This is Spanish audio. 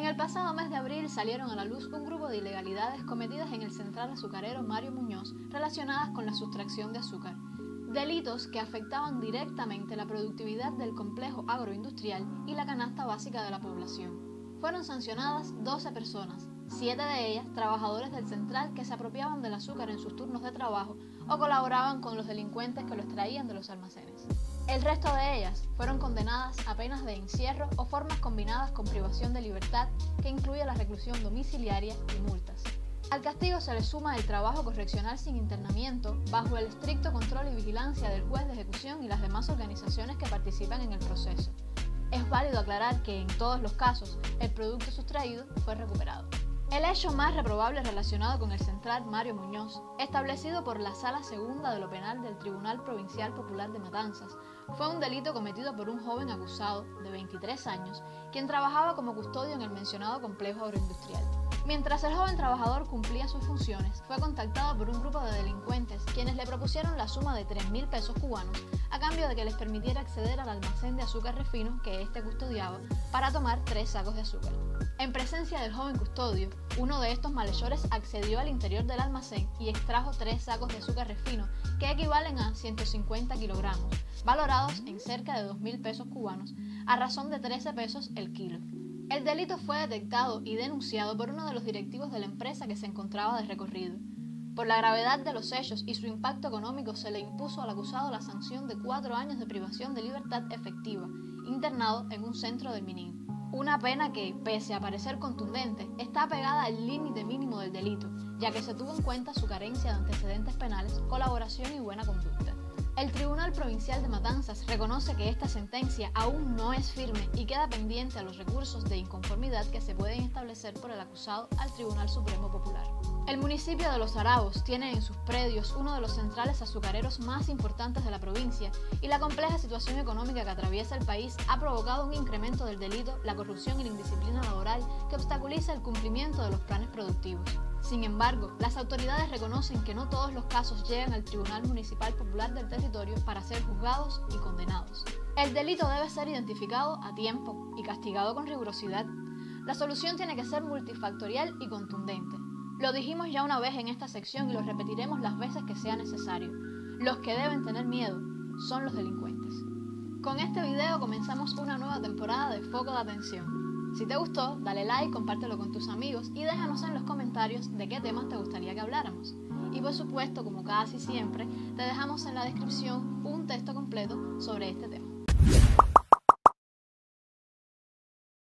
En el pasado mes de abril salieron a la luz un grupo de ilegalidades cometidas en el central azucarero Mario Muñoz relacionadas con la sustracción de azúcar. Delitos que afectaban directamente la productividad del complejo agroindustrial y la canasta básica de la población. Fueron sancionadas 12 personas, siete de ellas trabajadores del central que se apropiaban del azúcar en sus turnos de trabajo o colaboraban con los delincuentes que lo extraían de los almacenes. El resto de ellas fueron condenadas a penas de encierro o formas combinadas con privación de libertad que incluye la reclusión domiciliaria y multas. Al castigo se le suma el trabajo correccional sin internamiento bajo el estricto control y vigilancia del juez de ejecución y las demás organizaciones que participan en el proceso. Es válido aclarar que en todos los casos el producto sustraído fue recuperado. El hecho más reprobable relacionado con el central Mario Muñoz, establecido por la Sala Segunda de lo Penal del Tribunal Provincial Popular de Matanzas, fue un delito cometido por un joven acusado de 23 años, quien trabajaba como custodio en el mencionado complejo agroindustrial. Mientras el joven trabajador cumplía sus funciones, fue contactado por un grupo de delincuentes quienes le propusieron la suma de 3 mil pesos cubanos a cambio de que les permitiera acceder al almacén de azúcar refino que éste custodiaba para tomar tres sacos de azúcar. En presencia del joven custodio, uno de estos malhechores accedió al interior del almacén y extrajo tres sacos de azúcar refino que equivalen a 150 kilogramos, valorados en cerca de 2 mil pesos cubanos, a razón de 13 pesos el kilo. El delito fue detectado y denunciado por uno de los directivos de la empresa que se encontraba de recorrido. Por la gravedad de los hechos y su impacto económico se le impuso al acusado la sanción de cuatro años de privación de libertad efectiva, internado en un centro del Minin. Una pena que, pese a parecer contundente, está pegada al límite mínimo del delito, ya que se tuvo en cuenta su carencia de antecedentes penales, colaboración y buena conducta. El Tribunal Provincial de Matanzas reconoce que esta sentencia aún no es firme y queda pendiente a los recursos de inconformidad que se pueden establecer por el acusado al Tribunal Supremo Popular. El municipio de Los Arabos tiene en sus predios uno de los centrales azucareros más importantes de la provincia y la compleja situación económica que atraviesa el país ha provocado un incremento del delito, la corrupción y la indisciplina laboral que obstaculiza el cumplimiento de los planes productivos. Sin embargo, las autoridades reconocen que no todos los casos llegan al Tribunal Municipal Popular del Territorio para ser juzgados y condenados. El delito debe ser identificado a tiempo y castigado con rigurosidad. La solución tiene que ser multifactorial y contundente. Lo dijimos ya una vez en esta sección y lo repetiremos las veces que sea necesario. Los que deben tener miedo son los delincuentes. Con este video comenzamos una nueva temporada de Foco de Atención. Si te gustó, dale like, compártelo con tus amigos y déjanos en los comentarios de qué temas te gustaría que habláramos. Y por supuesto, como casi siempre, te dejamos en la descripción un texto completo sobre este tema.